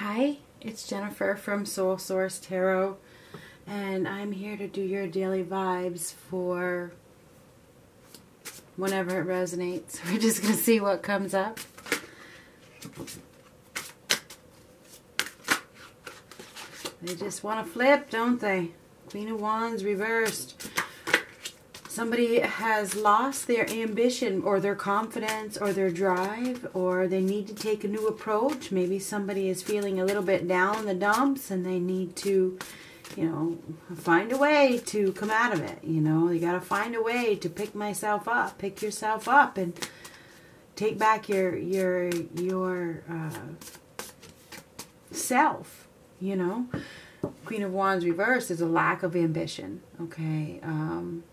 Hi, it's Jennifer from Soul Source Tarot, and I'm here to do your daily vibes for whenever it resonates. We're just going to see what comes up. They just want to flip, don't they? Queen of Wands reversed. Somebody has lost their ambition or their confidence or their drive or they need to take a new approach. Maybe somebody is feeling a little bit down in the dumps and they need to, you know, find a way to come out of it. You know, you got to find a way to pick myself up, pick yourself up and take back your, your, your, uh, self, you know. Queen of Wands reversed is a lack of ambition, okay? Um,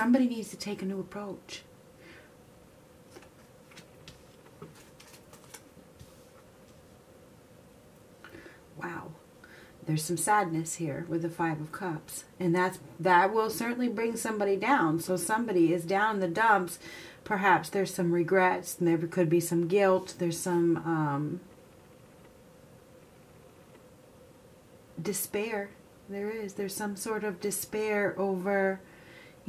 somebody needs to take a new approach. Wow. There's some sadness here with the 5 of cups. And that's that will certainly bring somebody down. So somebody is down in the dumps. Perhaps there's some regrets. There could be some guilt. There's some um, despair. There is. There's some sort of despair over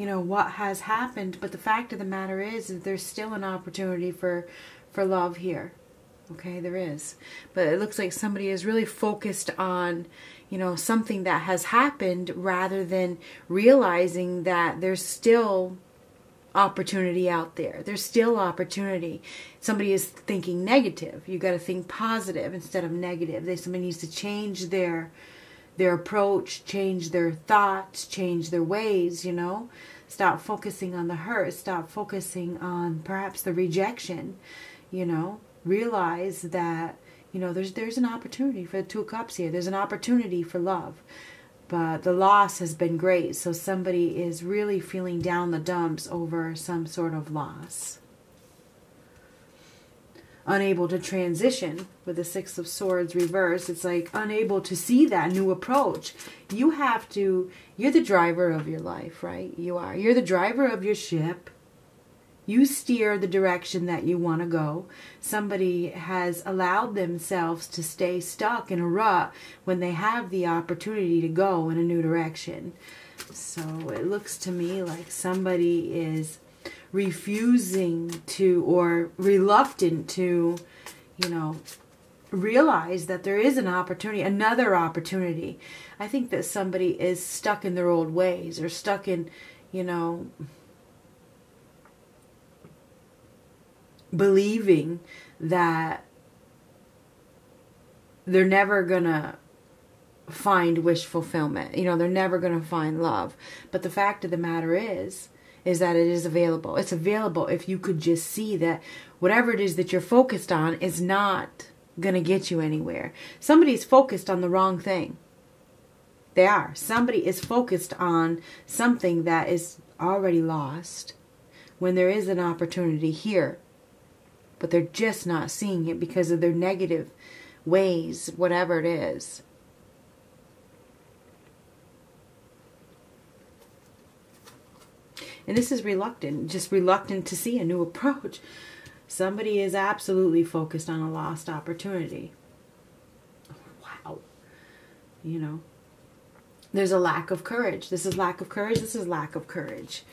you know what has happened but the fact of the matter is, there's still an opportunity for for love here. Okay there is. But it looks like somebody is really focused on you know something that has happened rather than realizing that there's still opportunity out there. There's still opportunity. Somebody is thinking negative. You got to think positive instead of negative. They somebody needs to change their their approach, change their thoughts, change their ways, you know. Stop focusing on the hurt, stop focusing on perhaps the rejection, you know. Realize that, you know, there's there's an opportunity for the two cups here. There's an opportunity for love. But the loss has been great, so somebody is really feeling down the dumps over some sort of loss unable to transition with the six of swords reverse it's like unable to see that new approach. You have to you're the driver of your life right? You are. You're the driver of your ship. You steer the direction that you want to go. Somebody has allowed themselves to stay stuck in a rut when they have the opportunity to go in a new direction. So it looks to me like somebody is refusing to or reluctant to, you know, realize that there is an opportunity, another opportunity. I think that somebody is stuck in their old ways or stuck in, you know, believing that they're never going to find wish fulfillment. You know, they're never going to find love. But the fact of the matter is, is that it is available. It's available if you could just see that whatever it is that you're focused on is not going to get you anywhere. Somebody's focused on the wrong thing. They are. Somebody is focused on something that is already lost when there is an opportunity here. But they're just not seeing it because of their negative ways, whatever it is. And this is reluctant, just reluctant to see a new approach. Somebody is absolutely focused on a lost opportunity. Wow. You know, there's a lack of courage. This is lack of courage. This is lack of courage.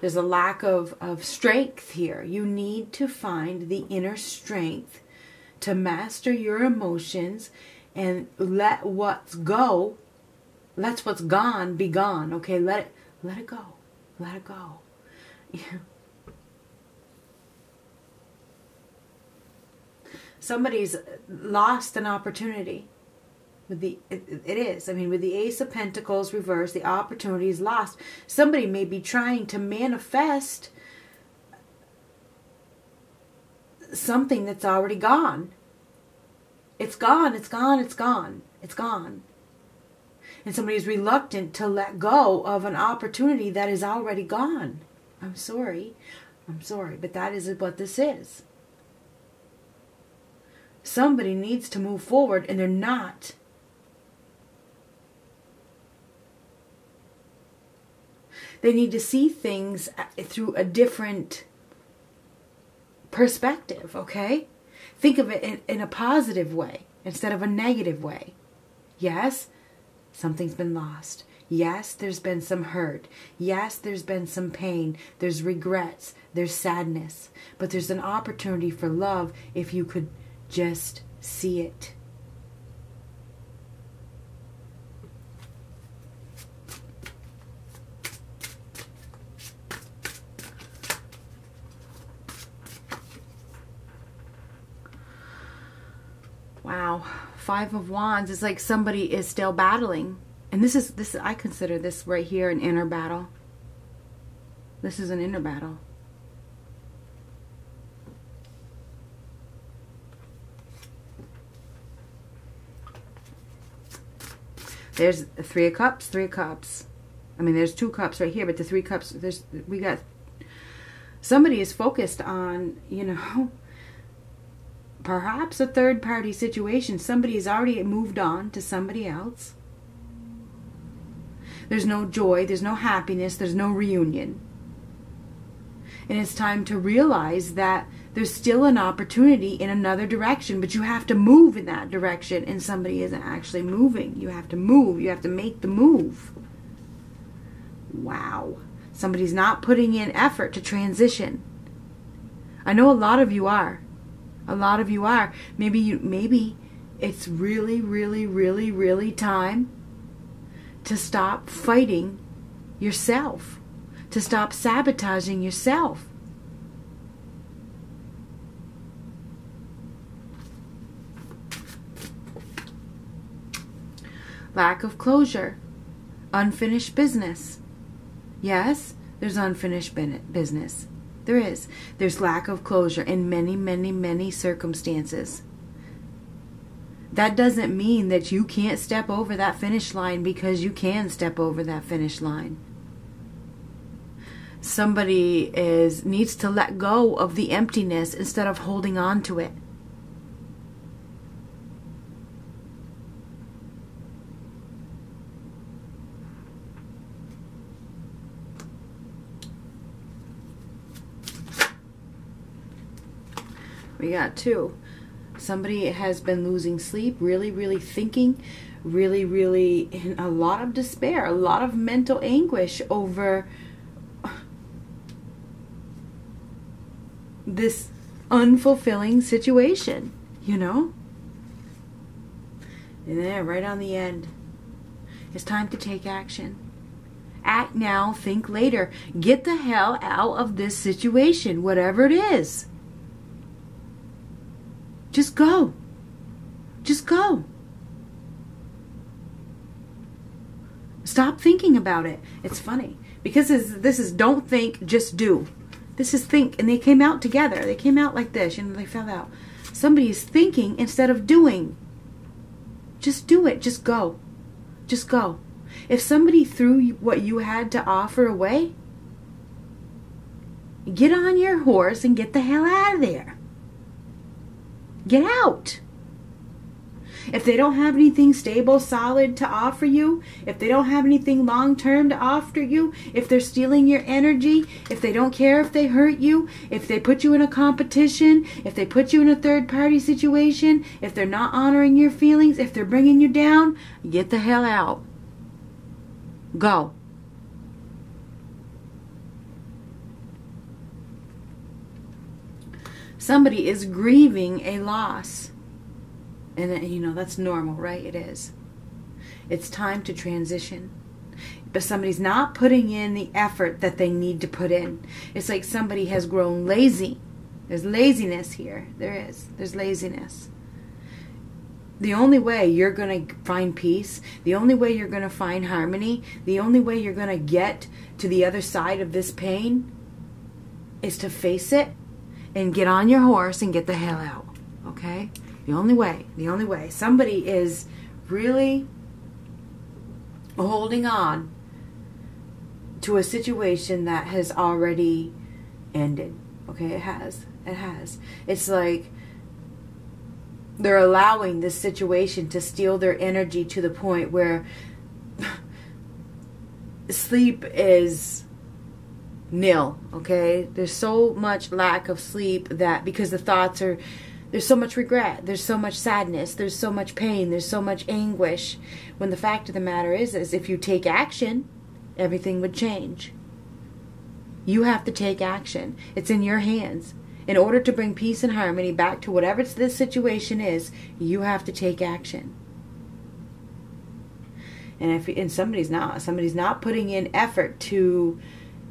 There's a lack of, of strength here. You need to find the inner strength to master your emotions and let what's go, let what's gone be gone. Okay, let it let it go. Let it go. Somebody's lost an opportunity. With the it, it is. I mean, with the Ace of Pentacles reversed, the opportunity is lost. Somebody may be trying to manifest something that's already gone. It's gone, it's gone, it's gone, it's gone and somebody is reluctant to let go of an opportunity that is already gone. I'm sorry. I'm sorry, but that is what this is. Somebody needs to move forward and they're not. They need to see things uh, through a different perspective, okay? Think of it in, in a positive way instead of a negative way. Yes, something's been lost. Yes, there's been some hurt. Yes, there's been some pain. There's regrets. There's sadness. But there's an opportunity for love if you could just see it. Wow, Five of Wands is like somebody is still battling. And this is this I consider this right here an inner battle. This is an inner battle. There's three of cups, three of cups. I mean, there's two cups right here, but the three cups, there's we got somebody is focused on, you know, perhaps a third party situation. Somebody has already moved on to somebody else. There's no joy, there's no happiness, there's no reunion. And it's time to realize that there's still an opportunity in another direction, but you have to move in that direction, and somebody isn't actually moving. You have to move, you have to make the move. Wow. Somebody's not putting in effort to transition. I know a lot of you are. A lot of you are. Maybe you maybe it's really really really really time to stop fighting yourself. To stop sabotaging yourself. Lack of closure. Unfinished business. Yes, there's unfinished business. There is. There's lack of closure in many, many, many circumstances. That doesn't mean that you can't step over that finish line because you can step over that finish line. Somebody is needs to let go of the emptiness instead of holding on to it. We got two. Somebody has been losing sleep, really, really thinking, really, really in a lot of despair, a lot of mental anguish over this unfulfilling situation, you know? And then right on the end, it's time to take action. Act now, think later. Get the hell out of this situation, whatever it is. Just go. Just go. Stop thinking about it. It's funny because this, is don't think, just do. This is think, and they came out together. They came out like this, and they fell out. Somebody is thinking instead of doing. Just do it. Just go. Just go. If somebody threw what you had to offer away, get on your horse and get the hell out of there. Get out. If they don't have anything stable, solid to offer you, if they don't have anything long term to offer you, if they're stealing your energy, if they don't care if they hurt you, if they put you in a competition, if they put you in a third party situation, if they're not honoring your feelings, if they're bringing you down, get the hell out. Go. Somebody is grieving a loss. And, uh, you know, that's normal, right? It is. It's time to transition. But somebody's not putting in the effort that they need to put in. It's like somebody has grown lazy. There's laziness here. There is. There's laziness. The only way you're going to find peace, the only way you're going to find harmony, the only way you're going to get to the other side of this pain is to face it and get on your horse and get the hell out. Okay? The only way, the only way. Somebody is really holding on to a situation that has already ended. Okay? It has. It has. It's like they're allowing this situation to steal their energy to the point where sleep is nil. Okay, there's so much lack of sleep that because the thoughts are there's so much regret, there's so much sadness, there's so much pain, there's so much anguish. When the fact of the matter is, is if you take action, everything would change. You have to take action. It's in your hands. In order to bring peace and harmony back to whatever this situation is, you have to take action. And if and somebody's not, somebody's not putting in effort to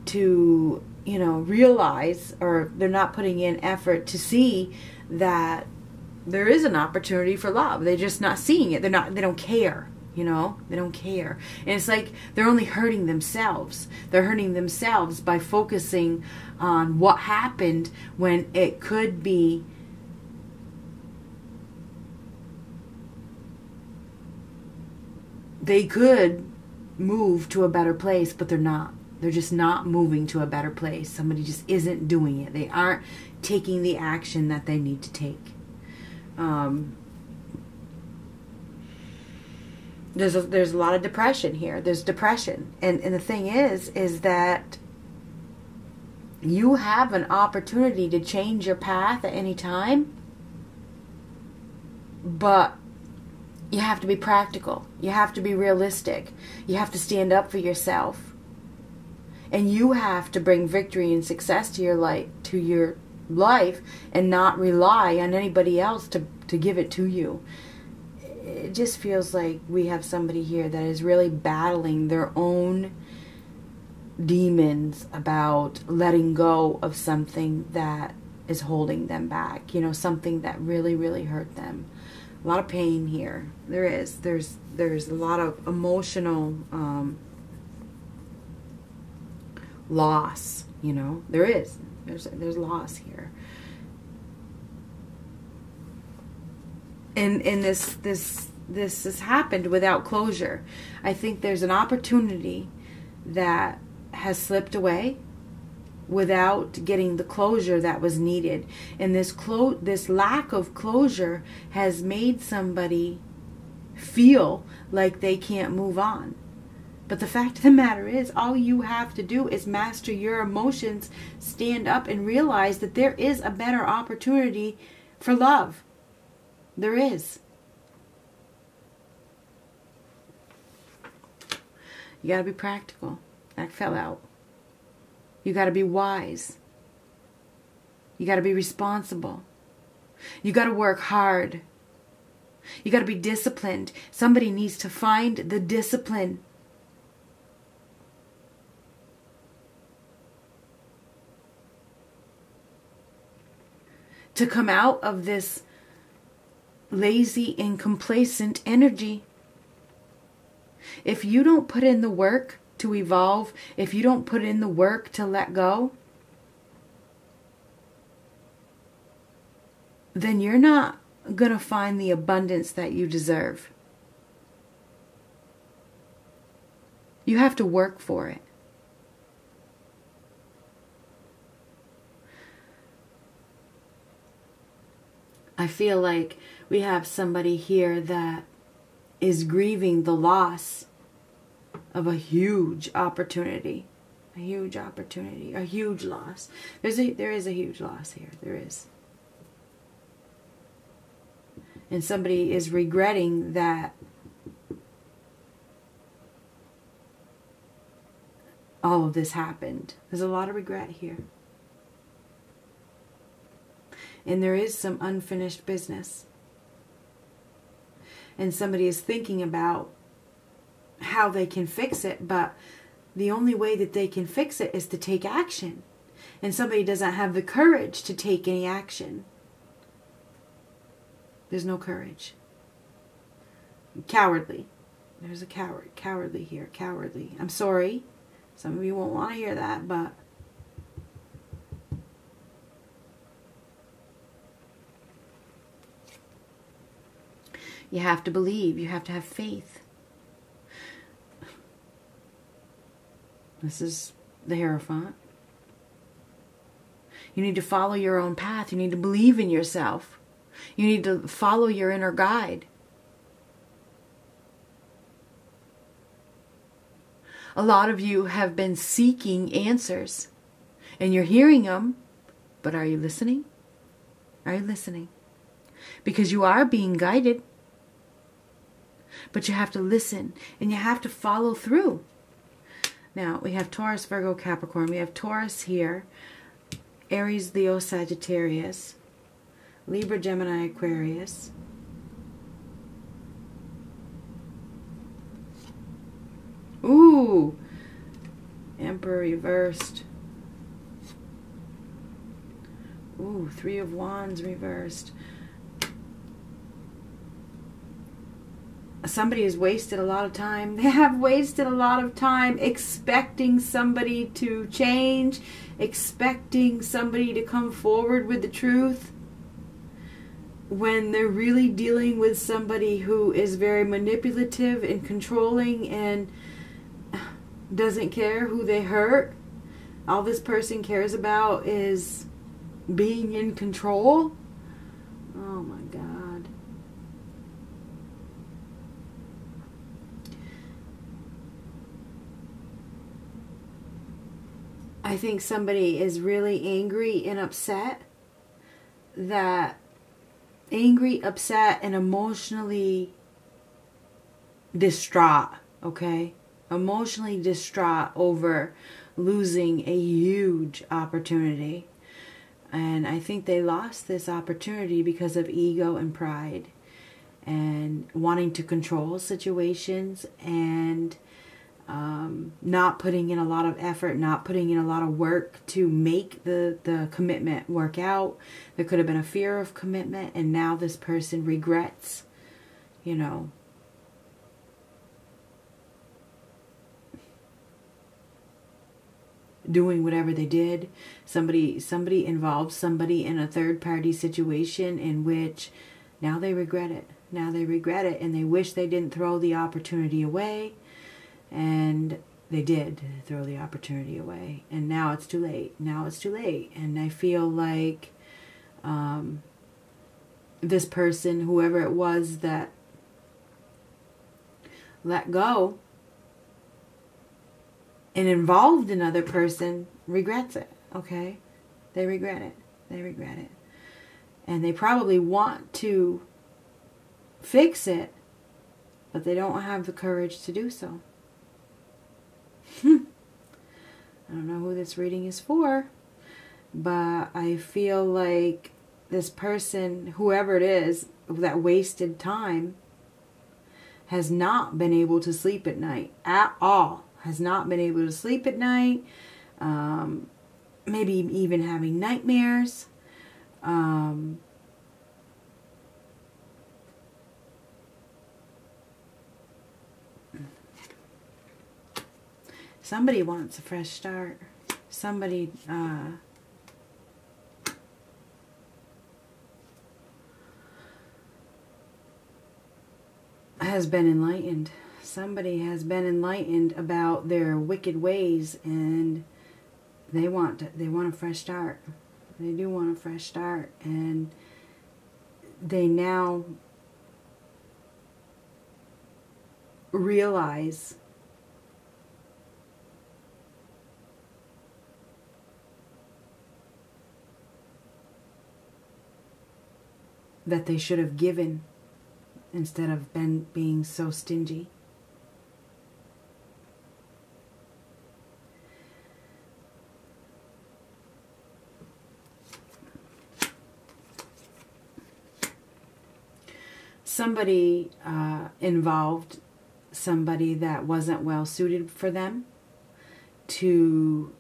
to you know realize or they're not putting in effort to see that there is an opportunity for love. They're just not seeing it. They're not they don't care. You know, they don't care. And it's like they're only hurting themselves. They're hurting themselves by focusing on what happened when it could be they could move to a better place, but they're not. They're just not moving to a better place. Somebody just isn't doing it. They aren't taking the action that they need to take. Um, there's a, there's a lot of depression here. There's depression, and and the thing is, is that you have an opportunity to change your path at any time, but you have to be practical. You have to be realistic. You have to stand up for yourself and you have to bring victory and success to your life to your life and not rely on anybody else to to give it to you. It just feels like we have somebody here that is really battling their own demons about letting go of something that is holding them back you know something that really really hurt them. A lot of pain here. There is. There's there's a lot of emotional um, loss, you know. There is. There's there's loss here. And and this this this has happened without closure. I think there's an opportunity that has slipped away without getting the closure that was needed. And this clo- this lack of closure has made somebody feel like they can't move on. But the fact of the matter is, all you have to do is master your emotions, stand up, and realize that there is a better opportunity for love. There is. You got to be practical. That fell out. You got to be wise. You got to be responsible. You got to work hard. You got to be disciplined. Somebody needs to find the discipline to come out of this lazy and complacent energy. If you don't put in the work to evolve, if you don't put in the work to let go, then you're not going to find the abundance that you deserve. You have to work for it. I feel like we have somebody here that is grieving the loss of a huge opportunity. A huge opportunity, a huge loss. There's a there is a huge loss here. There is. And somebody is regretting that all of this happened. There's a lot of regret here and there is some unfinished business. And somebody is thinking about how they can fix it, but the only way that they can fix it is to take action. And somebody doesn't have the courage to take any action. There's no courage. Cowardly. There's a coward. Cowardly here. Cowardly. I'm sorry. Some of you won't want to hear that, but You have to believe. You have to have faith. This is the Hierophant. You need to follow your own path. You need to believe in yourself. You need to follow your inner guide. A lot of you have been seeking answers And you're hearing them, but are you listening? Are you listening? Because you are being guided. But you have to listen and you have to follow through. Now, we have Taurus, Virgo, Capricorn. We have Taurus here, Aries, Leo, Sagittarius, Libra, Gemini, Aquarius. Ooh, Emperor reversed. Ooh, Three of Wands reversed. Somebody has wasted a lot of time. They have wasted a lot of time expecting somebody to change, expecting somebody to come forward with the truth when they're really dealing with somebody who is very manipulative and controlling and doesn't care who they hurt. All this person cares about is being in control. Oh my God. I think somebody is really angry and upset that angry, upset, and emotionally distraught, okay? Emotionally distraught over losing a huge opportunity. And I think they lost this opportunity because of ego and pride and wanting to control situations and um, not putting in a lot of effort, not putting in a lot of work to make the, the commitment work out. There could have been a fear of commitment, and now this person regrets, you know, doing whatever they did. Somebody somebody involved somebody in a third party situation in which now they regret it. Now they regret it and they wish they didn't throw the opportunity away. And they did throw the opportunity away. And now it's too late. Now it's too late. And I feel like um, this person, whoever it was that let go, and involved another person regrets it, okay? They regret it. They regret it. And they probably want to fix it, but they don't have the courage to do so. I don't know who this reading is for, but I feel like this person, whoever it is, that wasted time, has not been able to sleep at night at all has not been able to sleep at night, um, maybe even having nightmares. Um, somebody wants a fresh start. Somebody uh, has been enlightened somebody has been enlightened about their wicked ways and they want to, they want a fresh start. They do want a fresh start and they now realize that they should have given instead of been being so stingy. somebody uh, involved somebody that wasn't well suited for them to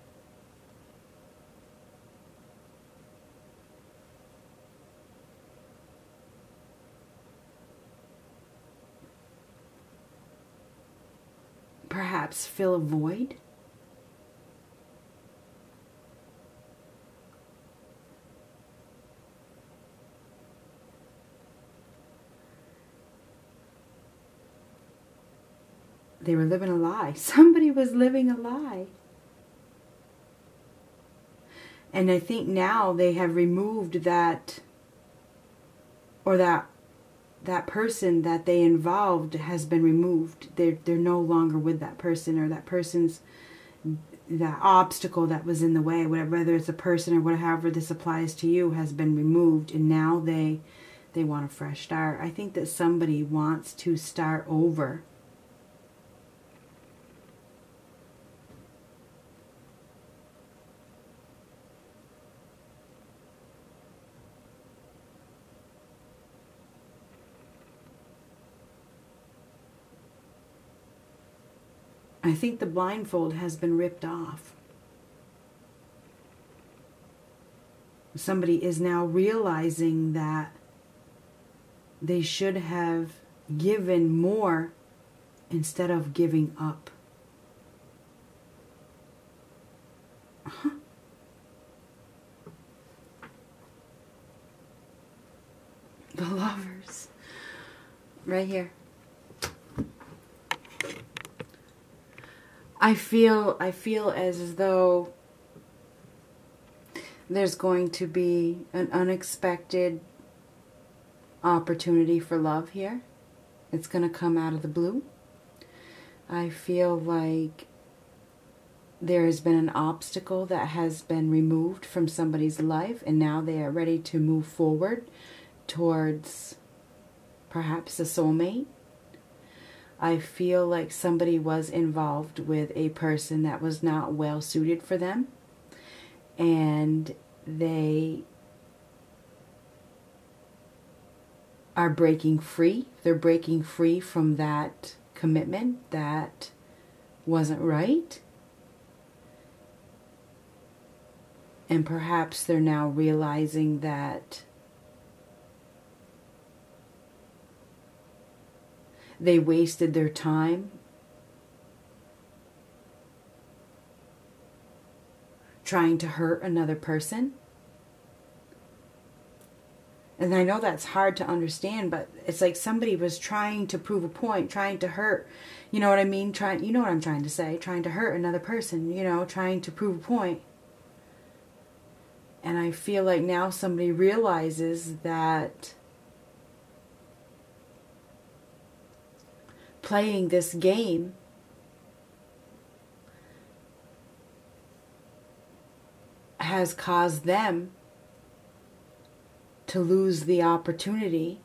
perhaps fill a void They were living a lie. Somebody was living a lie. And I think now they have removed that or that that person that they involved has been removed. They're they're no longer with that person or that person's that obstacle that was in the way, whatever, whether it's a person or whatever this applies to you, has been removed, and now they they want a fresh start. I think that somebody wants to start over. I think the blindfold has been ripped off. Somebody is now realizing that they should have given more instead of giving up. Uh-huh. The lovers. Right here. I feel I feel as though there's going to be an unexpected opportunity for love here. It's going to come out of the blue. I feel like there has been an obstacle that has been removed from somebody's life, and now they are ready to move forward towards perhaps a soulmate. I feel like somebody was involved with a person that was not well suited for them, and they are breaking free. They're breaking free from that commitment that wasn't right. And perhaps they're now realizing that they wasted their time trying to hurt another person. And I know that's hard to understand, but it's like somebody was trying to prove a point, trying to hurt. You know what I mean? Trying, you know what I'm trying to say? Trying to hurt another person, you know, trying to prove a point. And I feel like now somebody realizes that playing this game has caused them to lose the opportunity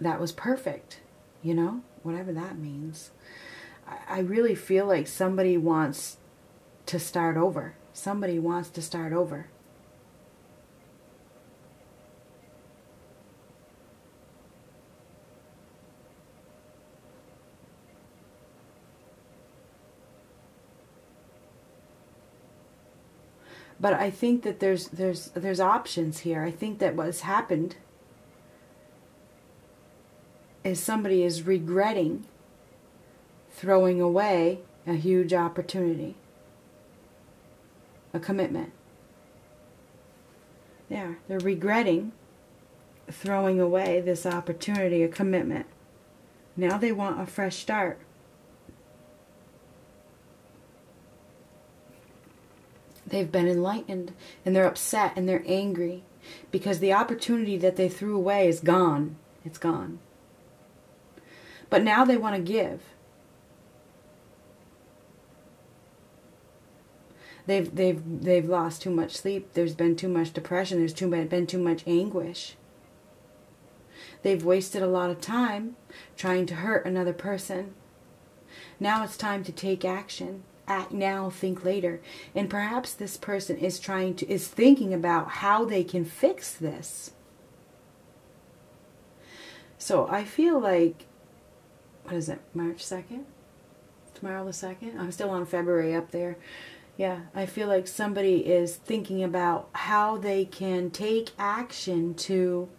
that was perfect, you know, whatever that means. I, really feel like somebody wants to start over. Somebody wants to start over. But I think that there's there's there's options here. I think that what's happened is somebody is regretting throwing away a huge opportunity, a commitment. Yeah, they're regretting throwing away this opportunity, a commitment. Now they want a fresh start. They've been enlightened and they're upset and they're angry because the opportunity that they threw away is gone. It's gone. But now they want to give. They've they've they've lost too much sleep. There's been too much depression. There's too been too much anguish. They've wasted a lot of time trying to hurt another person. Now it's time to take action act now, think later. And perhaps this person is trying to, is thinking about how they can fix this. So I feel like, what is it, March 2nd? Tomorrow the 2nd? I'm still on February up there. Yeah, I feel like somebody is thinking about how they can take action to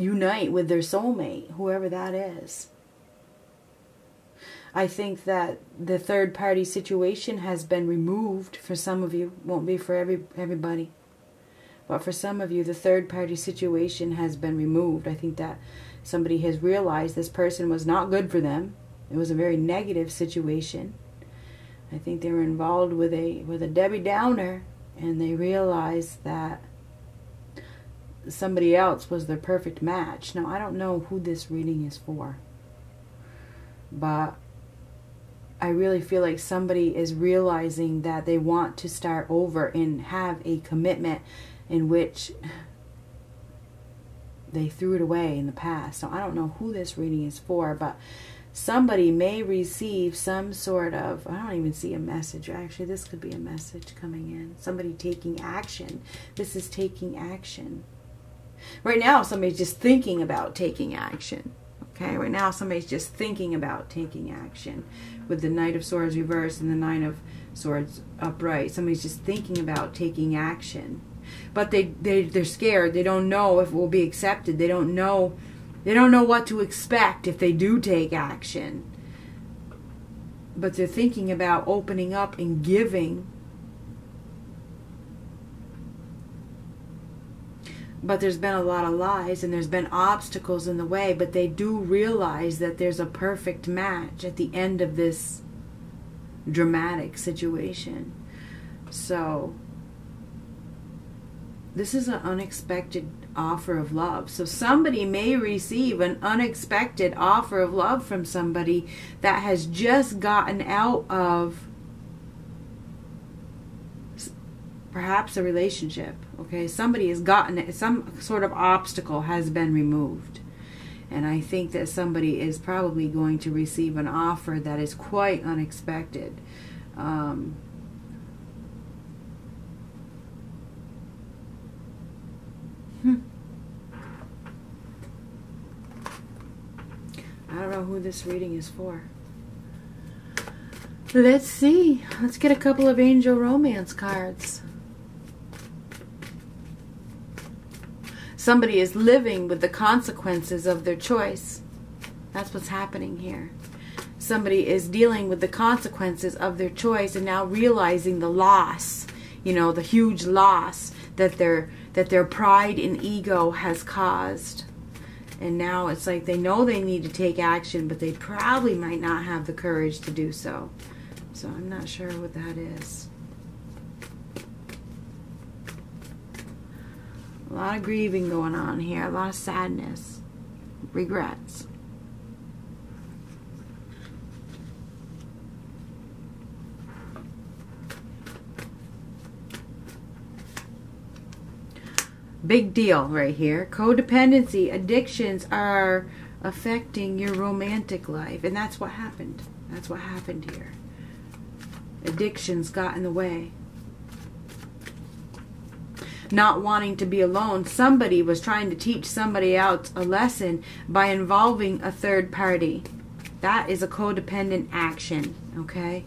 unite with their soulmate, whoever that is. I think that the third party situation has been removed for some of you, won't be for every everybody. But for some of you the third party situation has been removed. I think that somebody has realized this person was not good for them. It was a very negative situation. I think they were involved with a with a Debbie Downer and they realized that somebody else was their perfect match. Now I don't know who this reading is for. But I really feel like somebody is realizing that they want to start over and have a commitment in which they threw it away in the past. So I don't know who this reading is for, but somebody may receive some sort of I don't even see a message. Actually, this could be a message coming in. Somebody taking action. This is taking action. Right now, somebody's just thinking about taking action. Okay, right now somebody's just thinking about taking action with the Knight of Swords reversed and the Nine of Swords upright. Somebody's just thinking about taking action. But they, they, they're scared. They don't know if it will be accepted. They don't know they don't know what to expect if they do take action. But they're thinking about opening up and giving but there's been a lot of lies and there's been obstacles in the way but they do realize that there's a perfect match at the end of this dramatic situation. So this is an unexpected offer of love. So somebody may receive an unexpected offer of love from somebody that has just gotten out of perhaps a relationship okay somebody has gotten it some sort of obstacle has been removed and i think that somebody is probably going to receive an offer that is quite unexpected um, hmm. I don't know who this reading is for. Let's see. Let's get a couple of angel romance cards. Somebody is living with the consequences of their choice. That's what's happening here. Somebody is dealing with the consequences of their choice and now realizing the loss, you know, the huge loss that their that their pride and ego has caused. And now it's like they know they need to take action, but they probably might not have the courage to do so. So I'm not sure what that is. A lot of grieving going on here, a lot of sadness, regrets. Big deal right here. Codependency, addictions are affecting your romantic life. And that's what happened. That's what happened here. Addictions got in the way not wanting to be alone. Somebody was trying to teach somebody else a lesson by involving a third party. That is a codependent action, okay?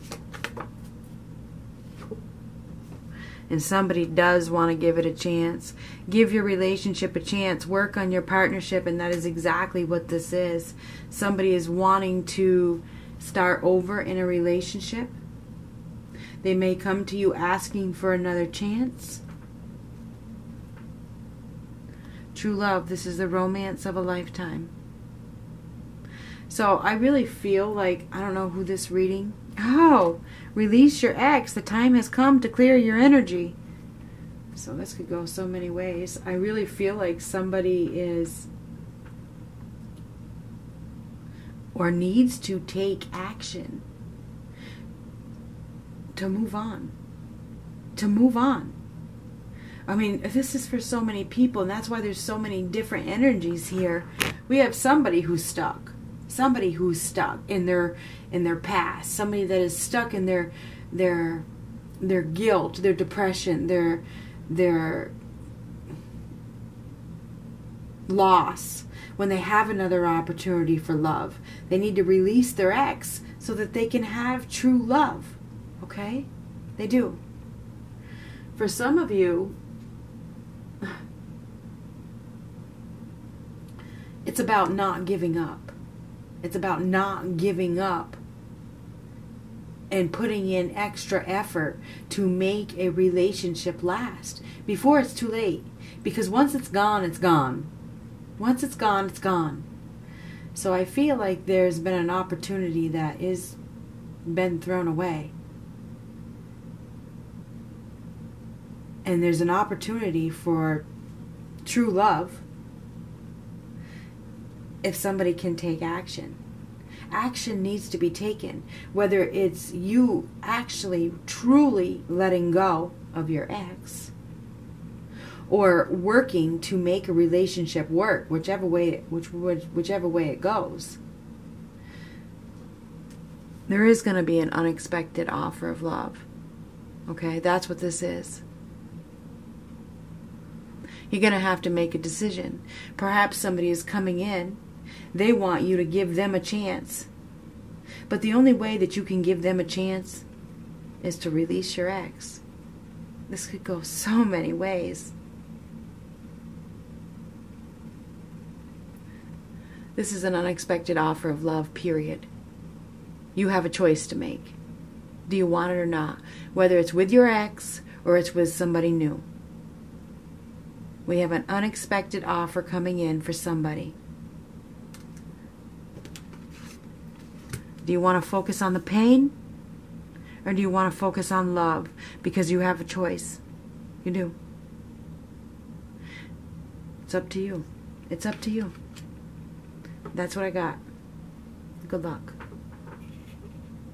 And somebody does want to give it a chance. Give your relationship a chance. Work on your partnership, and that is exactly what this is. Somebody is wanting to start over in a relationship. They may come to you asking for another chance. True love, this is the romance of a lifetime. So I really feel like, I don't know who this reading. Oh, release your ex. The time has come to clear your energy. So this could go so many ways. I really feel like somebody is or needs to take action to move on. To move on. I mean, this is for so many people, and that's why there's so many different energies here. We have somebody who's stuck, somebody who's stuck in their in their past, somebody that is stuck in their their their guilt, their depression, their their loss. When they have another opportunity for love, they need to release their ex so that they can have true love. Okay? They do. For some of you, It's about not giving up. It's about not giving up and putting in extra effort to make a relationship last before it's too late. Because once it's gone, it's gone. Once it's gone, it's gone. So I feel like there's been an opportunity that is been thrown away. And there's an opportunity for true love if somebody can take action. Action needs to be taken, whether it's you actually truly letting go of your ex or working to make a relationship work, whichever way which whichever way it goes. There is going to be an unexpected offer of love. Okay? That's what this is. You're going to have to make a decision. Perhaps somebody is coming in they want you to give them a chance. But the only way that you can give them a chance is to release your ex. This could go so many ways. This is an unexpected offer of love, period. You have a choice to make. Do you want it or not? Whether it's with your ex or it's with somebody new. We have an unexpected offer coming in for somebody. Do you want to focus on the pain? Or do you want to focus on love? Because you have a choice. You do. It's up to you. It's up to you. That's what I got. Good luck.